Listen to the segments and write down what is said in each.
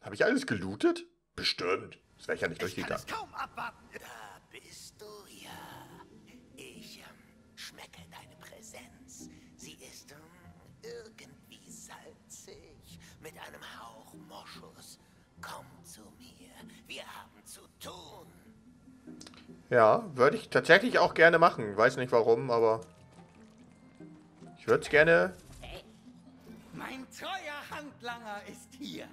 Habe ich alles gelootet? Bestimmt. Das wäre ich ja nicht Ich kann durchgegangen. es kaum abwarten. Da bist du ja. Ich ähm, schmecke deine Präsenz. Sie ist ähm, irgendwie salzig, mit einem Hauch Moschus. Komm zu mir, wir haben zu tun. Ja, würde ich tatsächlich auch gerne machen. Weiß nicht warum, aber ich würde es gerne. Mein treuer Handlanger ist hier.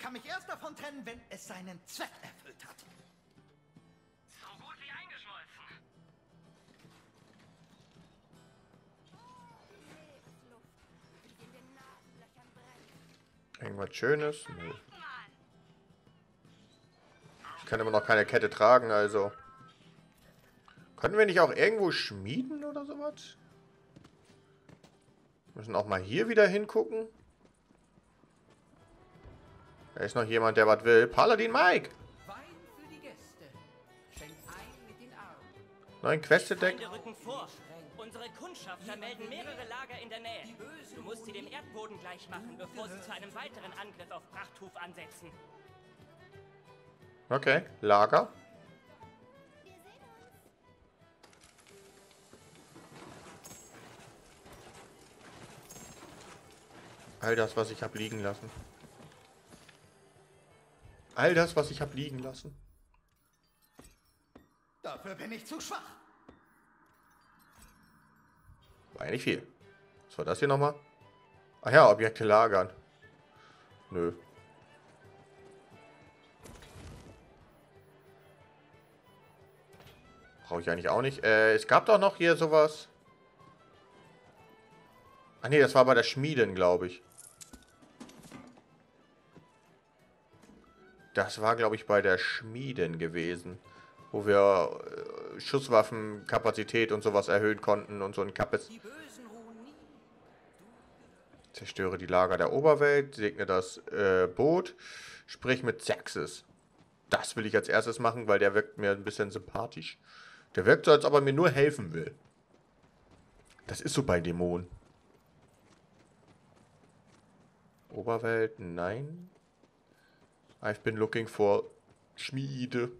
Kann mich erst davon trennen, wenn es seinen Zweck erfüllt hat. So gut wie eingeschmolzen. Irgendwas Schönes? Nö. Ich kann immer noch keine Kette tragen, also. Können wir nicht auch irgendwo schmieden oder sowas? Müssen auch mal hier wieder hingucken. Da ist noch jemand, der was will. Paladin Mike! Neuen Quest-Deck. Unsere Kundschafter melden mehrere Lager in der Nähe. Du musst sie dem Erdboden gleich machen, bevor sie zu einem weiteren Angriff auf Prachthuf ansetzen. Okay, Lager. All das, was ich habe liegen lassen. All das, was ich habe liegen lassen. Dafür bin ich zu schwach. War ja nicht viel. Was war das hier nochmal? Ach ja, Objekte lagern. Nö. Brauche ich eigentlich auch nicht. Äh, es gab doch noch hier sowas. Ach nee, das war bei der Schmieden, glaube ich. Das war, glaube ich, bei der Schmieden gewesen. Wo wir äh, Schusswaffenkapazität und sowas erhöhen konnten und so ein nie. Zerstöre die Lager der Oberwelt, segne das äh, Boot, sprich mit Xerxes. Das will ich als erstes machen, weil der wirkt mir ein bisschen sympathisch. Der wirkt so, als ob er mir nur helfen will. Das ist so bei Dämonen. Oberwelt, nein. I've been looking for Schmiede.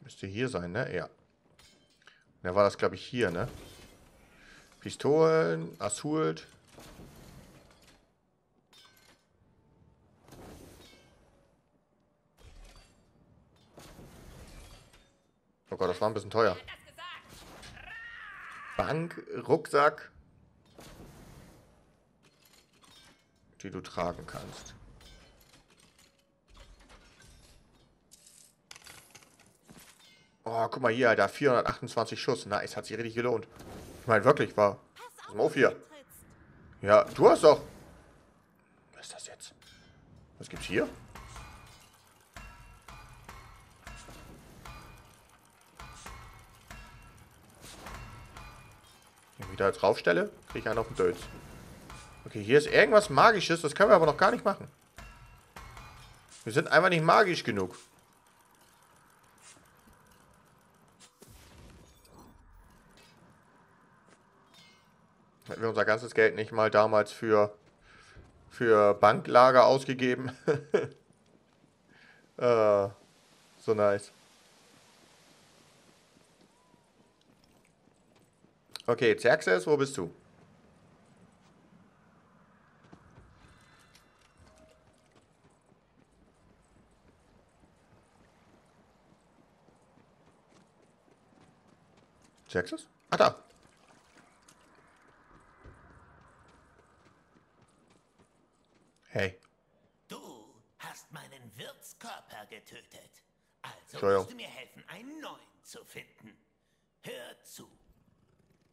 Müsste hier sein, ne? Ja. Da war das, glaube ich, hier, ne? Pistolen, Assault. Oh Gott, das war ein bisschen teuer. Bank, Rucksack. Die du tragen kannst. Oh, guck mal hier, Alter. 428 Schuss. Nice, hat sich richtig gelohnt. Ich meine, wirklich, war. Pass auf hier. Ja, du hast doch. Was ist das jetzt? Was gibt's hier? Wenn ich wieder draufstelle, kriege ich einen auf den Dölz. Okay, hier ist irgendwas Magisches, das können wir aber noch gar nicht machen. Wir sind einfach nicht magisch genug. Hätten wir unser ganzes Geld nicht mal damals für, für Banklager ausgegeben. äh, so nice. Okay, Xerxes, wo bist du? Ah, da. Hey. Du hast meinen Wirtskörper getötet. Also musst du mir helfen, einen neuen zu finden. Hör zu.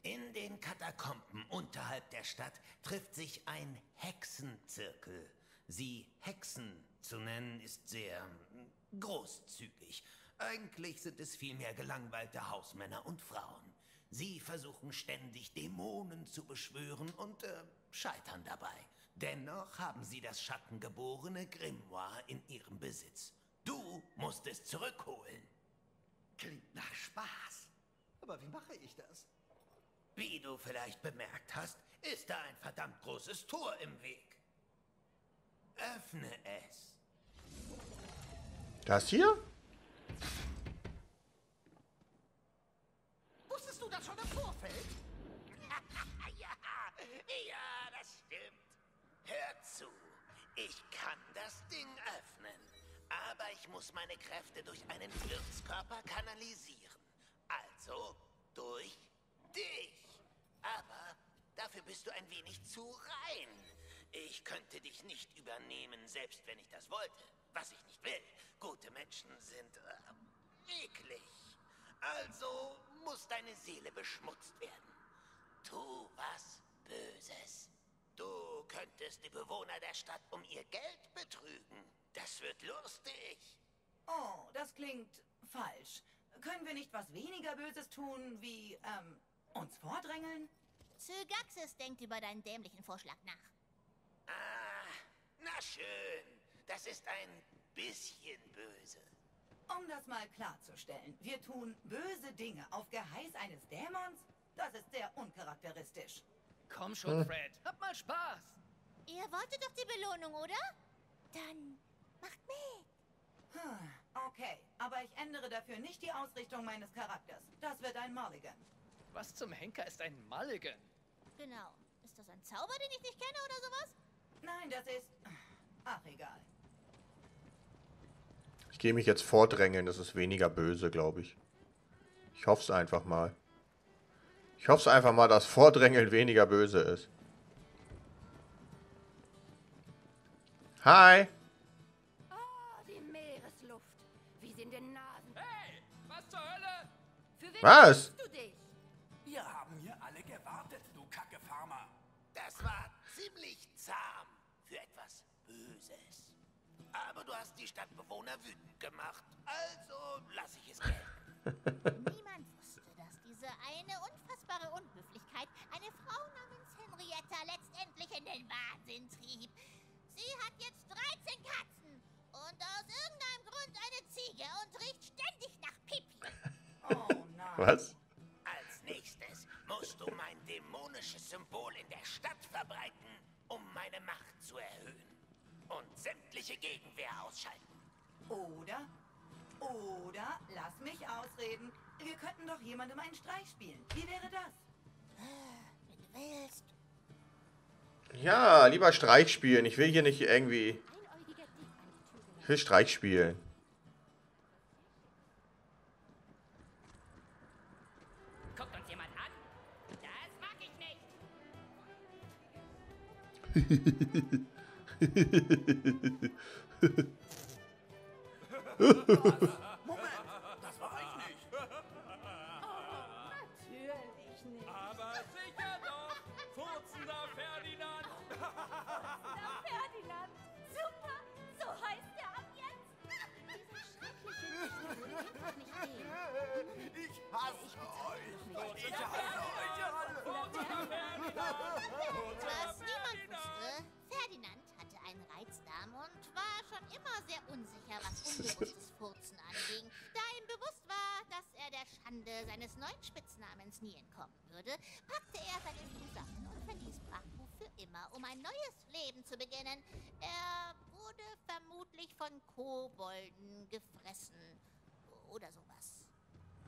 In den Katakomben unterhalb der Stadt trifft sich ein Hexenzirkel. Sie Hexen zu nennen ist sehr mm, großzügig. Eigentlich sind es vielmehr gelangweilte Hausmänner und Frauen. Sie versuchen ständig Dämonen zu beschwören und äh, scheitern dabei. Dennoch haben sie das schattengeborene Grimoire in ihrem Besitz. Du musst es zurückholen. Klingt nach Spaß. Aber wie mache ich das? Wie du vielleicht bemerkt hast, ist da ein verdammt großes Tor im Weg. Öffne es. Das hier? Wusstest du das schon im Vorfeld? ja, ja, das stimmt. Hör zu. Ich kann das Ding öffnen. Aber ich muss meine Kräfte durch einen Wirtskörper kanalisieren. Also durch dich. Aber dafür bist du ein wenig zu rein. Ich könnte dich nicht übernehmen, selbst wenn ich das wollte. Was ich nicht will. Gute Menschen sind äh, eklig. Also muss deine Seele beschmutzt werden. Tu was Böses. Du könntest die Bewohner der Stadt um ihr Geld betrügen. Das wird lustig. Oh, das klingt falsch. Können wir nicht was weniger Böses tun, wie, ähm, uns vordrängeln? Zygaxis denkt über deinen dämlichen Vorschlag nach. Ah, na schön. Das ist ein bisschen böse. Um das mal klarzustellen, wir tun böse Dinge auf Geheiß eines Dämons? Das ist sehr uncharakteristisch. Komm schon, Fred. Hab mal Spaß. Ihr wolltet doch die Belohnung, oder? Dann macht mit. Hm, Okay, aber ich ändere dafür nicht die Ausrichtung meines Charakters. Das wird ein Mulligan. Was zum Henker ist ein Mulligan? Genau. Ist das ein Zauber, den ich nicht kenne oder sowas? Nein, das ist... Ach, egal. Ich gehe mich jetzt vordrängeln, das ist weniger böse, glaube ich. Ich hoffe es einfach mal. Ich hoffe es einfach mal, dass Vordrängeln weniger böse ist. Hi. Oh, die Meeresluft. Wie sie in Nasen. Hey, was zur Hölle? Für wen Was? Stadtbewohner wütend gemacht. Also lass ich es gelten. Niemand wusste, dass diese eine unfassbare Unhöflichkeit eine Frau namens Henrietta letztendlich in den Wahnsinn trieb. Sie hat jetzt 13 Katzen und aus irgendeinem Grund eine Ziege und riecht ständig nach Pipi. Oh nein. Was? Als nächstes musst du mein dämonisches Symbol in der Stadt verbreiten, um meine Macht zu erhöhen. Und sämtliche Gegenwehr ausschalten. Oder, oder, lass mich ausreden. Wir könnten doch jemandem einen Streich spielen. Wie wäre das? Wenn du willst. Ja, lieber Streich spielen. Ich will hier nicht irgendwie... Ich will Streich spielen. Guckt uns jemand an? Das mag ich nicht. Ha ha ha ha ha! Zu beginnen. Er wurde vermutlich von Kobolden gefressen oder sowas.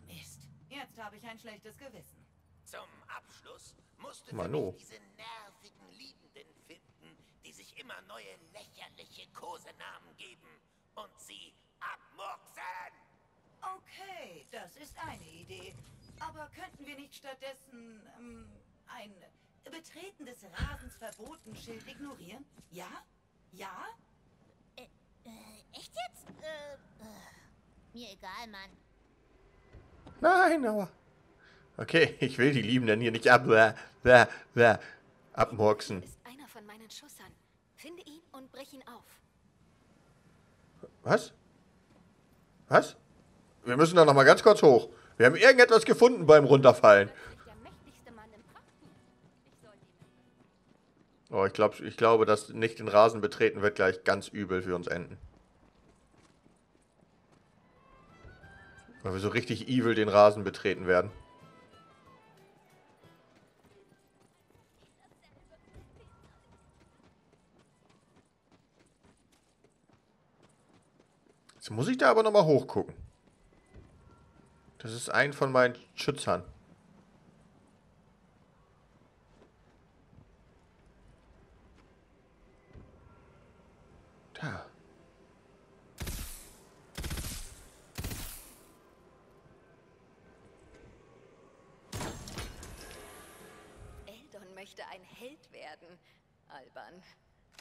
Mist. Jetzt habe ich ein schlechtes Gewissen. Zum Abschluss musst du Mano. für mich diese nervigen Liebenden finden, die sich immer neue lächerliche Kosenamen geben und sie abmurksen. Okay, das ist eine Idee. Aber könnten wir nicht stattdessen ähm, ein Betreten des Rasens verboten Schild ignorieren? Ja? Ja? Äh, echt jetzt? Äh, äh, mir egal, Mann. Nein, aber... Okay, ich will die Liebenden hier nicht ab... Bäh, bäh, bäh, abmurksen. Ist einer von meinen Schussern. Finde ihn und brich ihn auf. Was? Was? Wir müssen da noch mal ganz kurz hoch. Wir haben irgendetwas gefunden beim Runterfallen. Oh, ich, glaub, ich glaube, dass nicht den Rasen betreten wird gleich ganz übel für uns enden. Weil wir so richtig evil den Rasen betreten werden. Jetzt muss ich da aber nochmal hochgucken. Das ist ein von meinen Schützern. Da. Eldon möchte ein Held werden. Albern.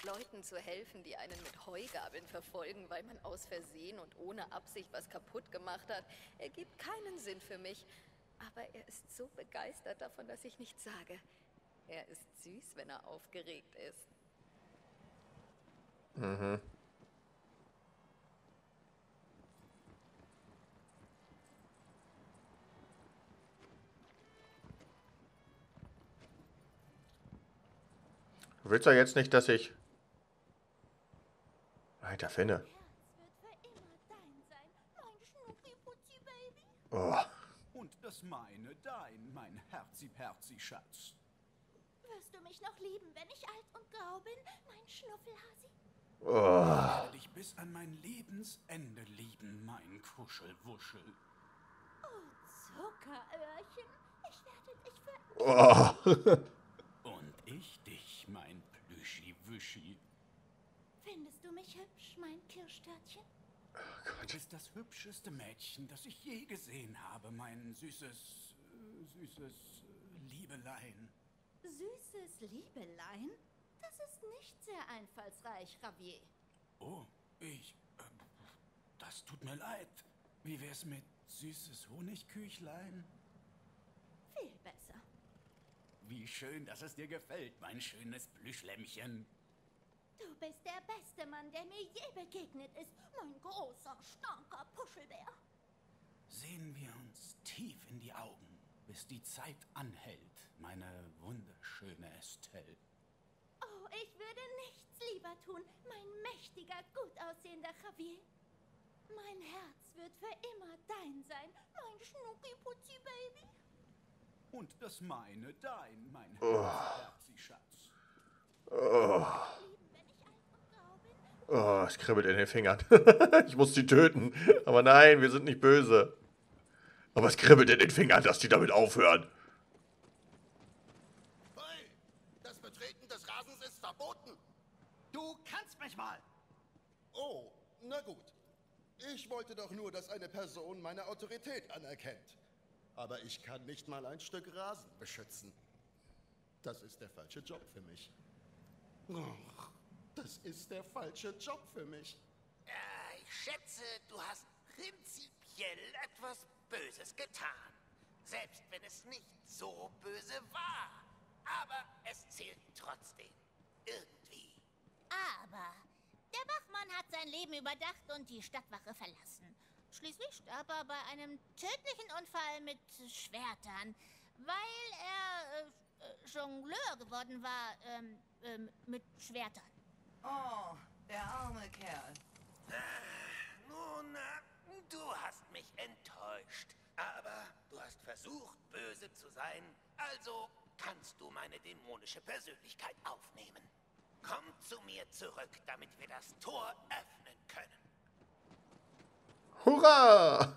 Leuten zu helfen, die einen mit Heugabeln verfolgen, weil man aus Versehen und ohne Absicht was kaputt gemacht hat, ergibt keinen Sinn für mich. Aber er ist so begeistert davon, dass ich nichts sage. Er ist süß, wenn er aufgeregt ist. Mhm. Willst doch jetzt nicht, dass ich... Alter Finne. Herz wird für immer dein sein, mein Schnucki-Putzi-Baby. Oh. Und das meine dein, mein Herzi-Perzi-Schatz. Wirst du mich noch lieben, wenn ich alt und grau bin, mein Schnuffelhasi? Oh. Werde dich bis an mein Lebensende lieben, mein Kuschelwuschel. Zuckeröhrchen, ich werde dich für... Oh. Und ich dich, mein Plüschi-Wüschi. Findest du mich hübsch, mein Kirschstörtchen? Du bist das hübscheste Mädchen, das ich je gesehen habe, mein süßes, süßes Liebelein. Süßes Liebelein? Das ist nicht sehr einfallsreich, Ravier. Oh, ich. Äh, das tut mir leid. Wie wär's mit süßes Honigküchlein? Viel besser. Wie schön, dass es dir gefällt, mein schönes Plüschlämmchen. Du bist der beste Mann, der mir je begegnet ist, mein großer, starker Puschelbär. Sehen wir uns tief in die Augen, bis die Zeit anhält, meine wunderschöne Estelle. Oh, ich würde nichts lieber tun, mein mächtiger, gut aussehender Javier. Mein Herz wird für immer dein sein, mein Schnucki-Putzi-Baby. Und das meine dein, mein Oh. Herzi-Schatz. Lieben, wenn ich alt und grau bin. Oh, es kribbelt in den Fingern. ich muss die töten. Aber nein, wir sind nicht böse. Aber es kribbelt in den Fingern, dass die damit aufhören. Hey, das Betreten des Rasens ist verboten. Du kannst mich mal. Oh, na gut. Ich wollte doch nur, dass eine Person meine Autorität anerkennt. Aber ich kann nicht mal ein Stück Rasen beschützen. Das ist der falsche Job für mich. Och, das ist der falsche Job für mich. Äh, ich schätze, du hast prinzipiell etwas Böses getan. Selbst wenn es nicht so böse war. Aber es zählt trotzdem. Irgendwie. Aber der Wachmann hat sein Leben überdacht und die Stadtwache verlassen. Schließlich starb er bei einem tödlichen Unfall mit Schwertern, weil er äh, äh, Jongleur geworden war ähm, ähm, mit Schwertern. Oh, der arme Kerl. Nun, äh, du hast mich enttäuscht. Aber du hast versucht, böse zu sein. Also kannst du meine dämonische Persönlichkeit aufnehmen. Komm zu mir zurück, damit wir das Tor öffnen können. Hurra!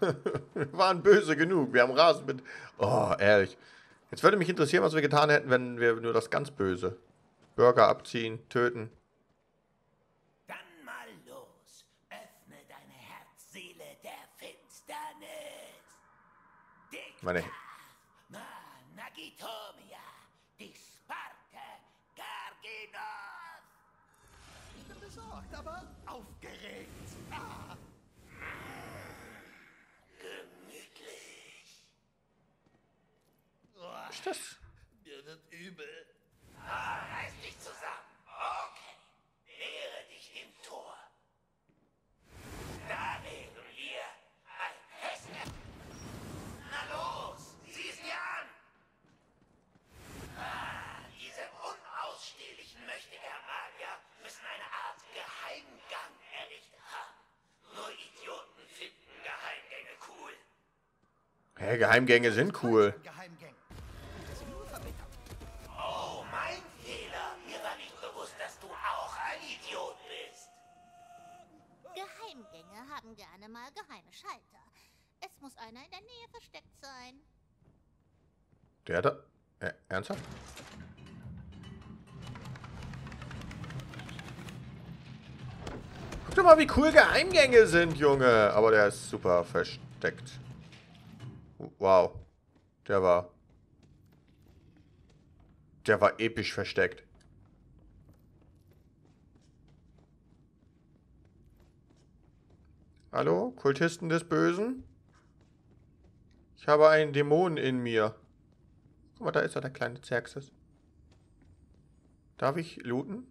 Wir waren böse genug. Wir haben Rasen mit. Oh, ehrlich. Jetzt würde mich interessieren, was wir getan hätten, wenn wir nur das ganz Böse. Burger abziehen, töten. Dann mal los. Öffne deine Herzseele der Finsternis. Dicta, Meine-. Ich bin besorgt, aber aufgeregt. Ah, Gemütlich. Was ist das? mir wird übel. Ah, reiß dich zusammen. Okay. Nähere dich dem Tor. Da wären wir ein Feste. Na los, sieh es dir an. Ah, diese unausstehlichen Möchtegern-Magier müssen eine Art Geheimgang errichtet haben. Nur Idioten finden Geheimgänge cool. Hä, Geheimgänge sind cool. Geheimgänge. Oh, mein Fehler. Mir war nicht bewusst, dass du auch ein Idiot bist. Geheimgänge haben gerne mal geheime Schalter. Es muss einer in der Nähe versteckt sein. Der da. Äh, ernsthaft? Guck doch mal, wie cool Geheimgänge sind, Junge. Aber der ist super versteckt. Wow. Der war... Der war episch versteckt. Hallo, Kultisten des Bösen? Ich habe einen Dämon in mir. Guck mal, da ist er, der kleine Xerxes. Darf ich looten?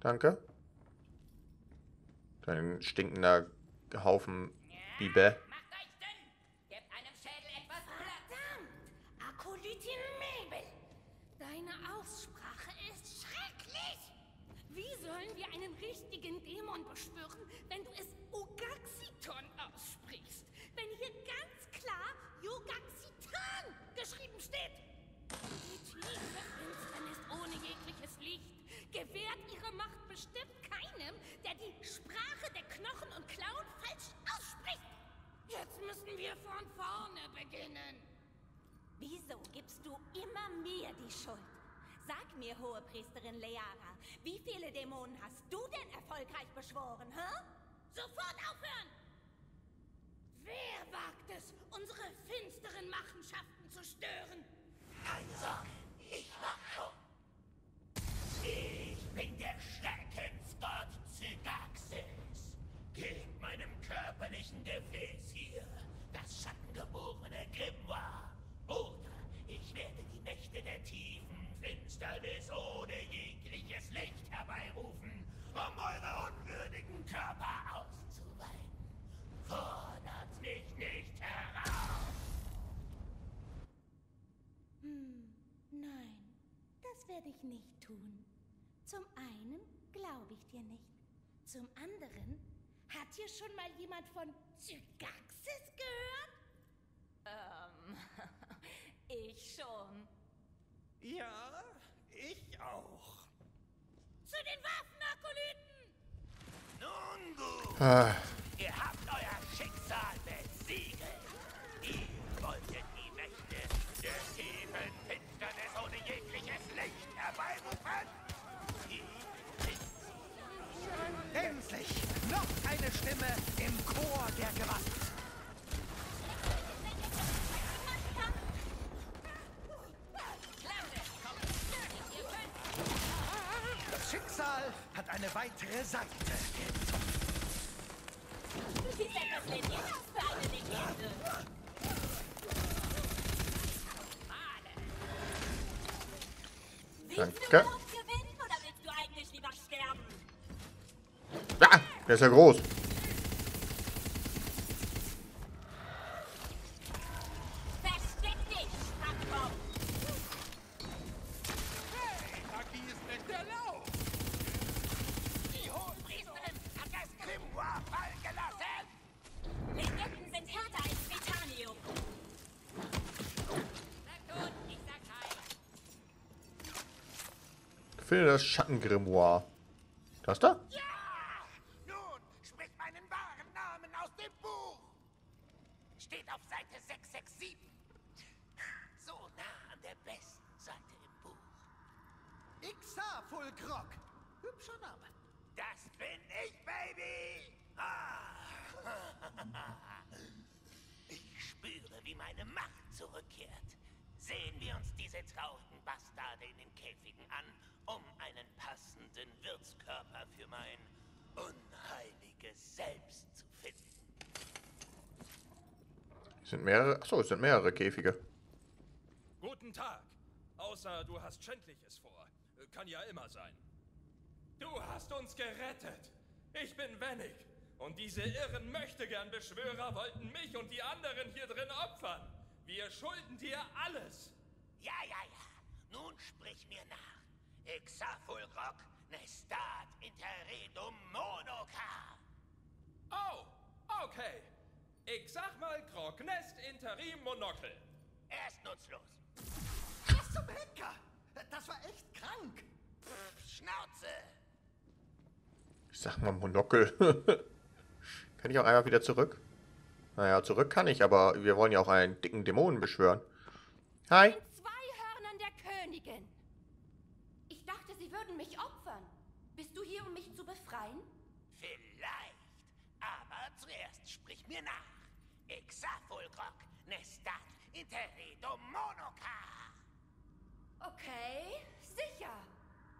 Danke. Dein stinkender Haufen Biber. Macht euch dünn! Gebt einem Schädel etwas Verdammt! Akolytin Mabel, deine Aussprache ist schrecklich. Wie sollen wir einen richtigen Dämon beschwören, wenn du es Ugaxiton aussprichst? Wenn hier ganz klar Yugaxitan geschrieben steht. Die tiefe Finsternis ohne jegliches Licht gewährt ihre Macht bestimmt keinem, der die Sprache der Knochen und Klauen falsch ausspricht. Jetzt müssen wir von vorne beginnen. Wieso gibst du immer mir die Schuld? Sag mir, hohe Priesterin Leara, wie viele Dämonen hast du denn erfolgreich beschworen, hä? Sofort aufhören! Wer wagt es, unsere finsteren Machenschaften zu stören? Keine Sorge, ich mach schon. Ich bin der Schreckensgott Zygaxis. Gebt meinem körperlichen Gefäß hier das schattengeborene Grimoire. Oder ich werde die Mächte der tiefen Finsternis ohne jegliches Licht herbeirufen, um eure unwürdigen Körper auszuweiden. Fordert mich nicht heraus! Hm, nein, das werde ich nicht tun. Zum einen glaube ich dir nicht. Zum anderen, hat hier schon mal jemand von Zygaxis gehört? Ähm, ich schon. Ja, ich auch. Zu den Waffenakolyten! Nun gut, Ah, Stimme im Chor der Gewalt. Das Schicksal hat eine weitere Seite denn hier aus für eine Legende? Willst du Danke. überhaupt gewinnen oder willst du eigentlich lieber sterben? ah, der ist ja groß. Finde das Schattengrimoire. Das da? Ja! Nun, sprich meinen wahren Namen aus dem Buch. Steht auf Seite 667. So nah an der besten Seite im Buch. Ixafulkrok. Hübscher Name. Das bin ich, Baby! Ah. Ich spüre, wie meine Macht zurückkehrt. Sehen wir uns diese traurigen Bastarde in den Käfigen an, um einen passenden Wirtskörper für mein unheiliges Selbst zu finden. Es sind mehrere. Achso, es sind mehrere Käfige. Guten Tag. Außer du hast Schändliches vor. Kann ja immer sein. Du hast uns gerettet. Ich bin Wennig. Und diese irren Möchtegern-Beschwörer wollten mich und die anderen hier drin opfern. Wir schulden dir alles. Ja, ja, ja. Nun sprich mir nach. Exafulgrok nestat interredum monoca. Oh, okay. Ich sag mal Grog, Nest, Interim, Monokel. Er ist nutzlos. Was zum Henker? Das war echt krank. Schnauze! Ich sag mal Monokel. kann ich auch einmal wieder zurück? Naja, zurück kann ich, aber wir wollen ja auch einen dicken Dämonen beschwören. Hi. Den Zweihörnern der Königin. Ich dachte, sie würden mich opfern. Bist du hier, um mich zu befreien? Vielleicht. Aber zuerst sprich mir nach. Exafulgrog, Nestat, Interedum Monoka. Okay, sicher.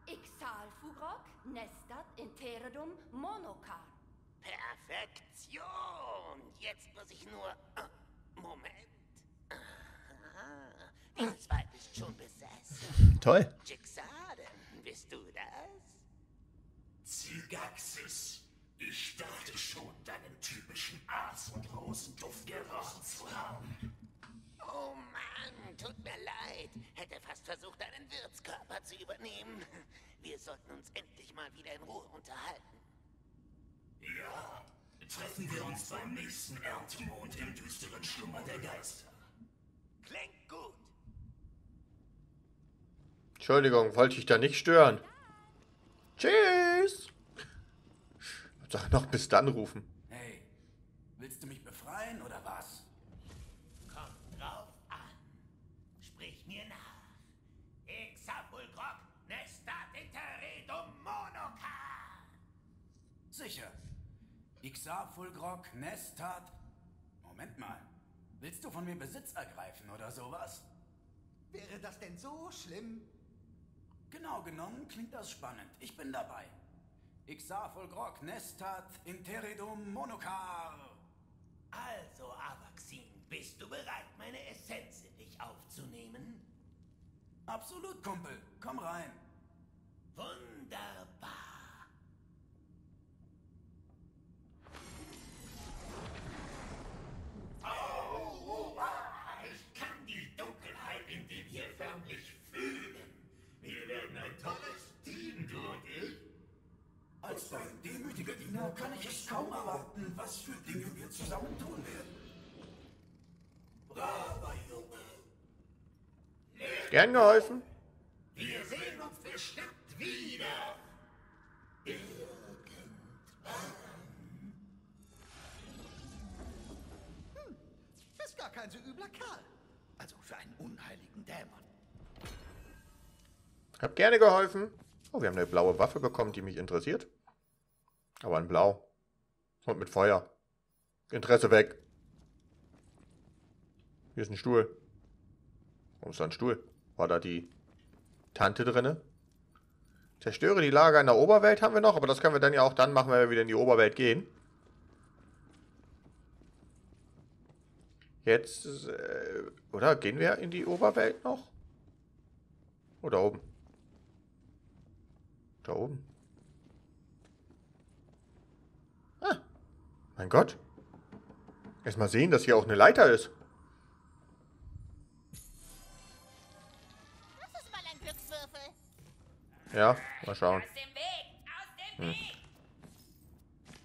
Ixalfugrok, Nestat, Interedum, Monokar. Perfektion. Jetzt muss ich nur... äh, Moment. Dieses Weib ist schon besessen. Toll. Jixaden, bist du das? Zygaxis. Ich dachte schon, deinen typischen Aas- und Rosenduft gerochen zu haben. Oh Mann, tut mir leid. Hätte fast versucht, deinen Wirtskörper zu übernehmen. Wir sollten uns endlich mal wieder in Ruhe unterhalten. Ja, treffen wir uns beim nächsten Erdmond im düsteren Schlummer der Geister. Klingt gut. Entschuldigung, wollte ich da nicht stören. Tschüss. Sag noch bis dann rufen. Hey, willst du mich befreien oder was? Kommt drauf an. Sprich mir nach. Exapulgrog, Nestat Interedum Monoka. Sicher. Ixafulgrok, Nestat. Moment mal. Willst du von mir Besitz ergreifen oder sowas? Wäre das denn so schlimm? Genau genommen klingt das spannend. Ich bin dabei. Ixafulgrok, Nestat, Interidum, Monokar. Also, Avaxin, bist du bereit, meine Essenz in dich aufzunehmen? Absolut, Kumpel. Komm rein. Wunderbar. Als dein demütiger Diener kann ich es kaum erwarten, was für Dinge wir zusammen tun werden. Braver Junge. Gern geholfen. Wir sehen uns bestimmt wieder. Hm, ist gar kein so übler Kerl. Also für einen unheiligen Dämon. Hab gerne geholfen. Oh, wir haben eine blaue Waffe bekommen, die mich interessiert. Aber in blau. Und mit Feuer. Interesse weg. Hier ist ein Stuhl. Warum ist da ein Stuhl? War da die Tante drinne? Zerstöre die Lager in der Oberwelt haben wir noch, aber das können wir dann ja auch dann machen, wenn wir wieder in die Oberwelt gehen. Jetzt, äh, oder gehen wir in die Oberwelt noch? Oder oben? Da oben. Mein Gott. Erst mal sehen, dass hier auch eine Leiter ist. Das ist mal ein Glückswürfel. Ja, mal schauen. Hm.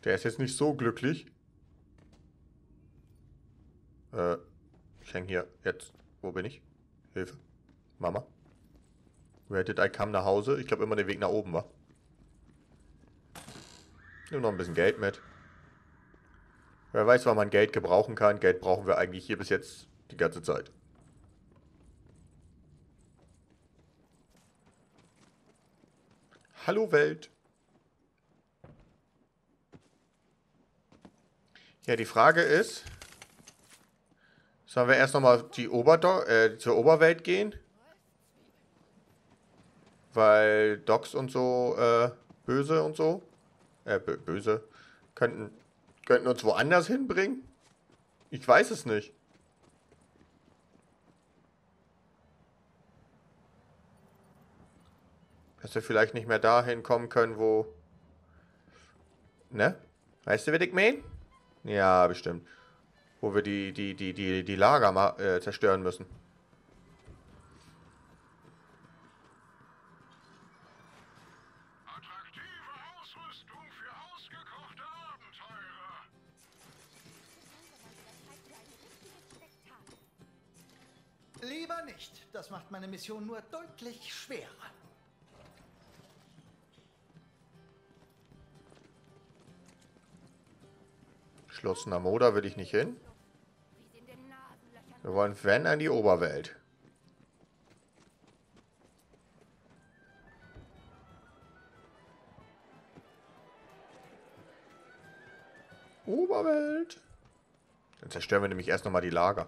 Der ist jetzt nicht so glücklich. Äh, ich häng hier jetzt. Wo bin ich? Hilfe. Mama. Where did I come nach Hause? Ich glaube immer der Weg nach oben war. Nimm noch ein bisschen Geld mit. Wer weiß, wann man Geld gebrauchen kann. Geld brauchen wir eigentlich hier bis jetzt die ganze Zeit. Hallo Welt. Ja, die Frage ist, sollen wir erst nochmal äh, zur Oberwelt gehen? Weil Docs und so äh, böse und so, äh, bö böse, könnten, könnten uns woanders hinbringen? Ich weiß es nicht. Dass wir vielleicht nicht mehr dahin kommen können, wo... Ne? Weißt du, was ich mein? Ja, bestimmt. Wo wir die, die, die, die, die Lager äh, zerstören müssen. Nicht. Das macht meine Mission nur deutlich schwerer. Schloss Namoda will ich nicht hin. Wir wollen, wenn, an die Oberwelt. Oberwelt. Dann zerstören wir nämlich erst nochmal die Lager.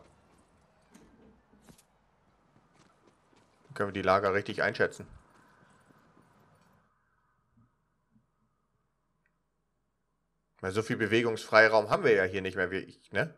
Können wir die Lager richtig einschätzen. Weil so viel Bewegungsfreiraum haben wir ja hier nicht mehr, wie ich, ne?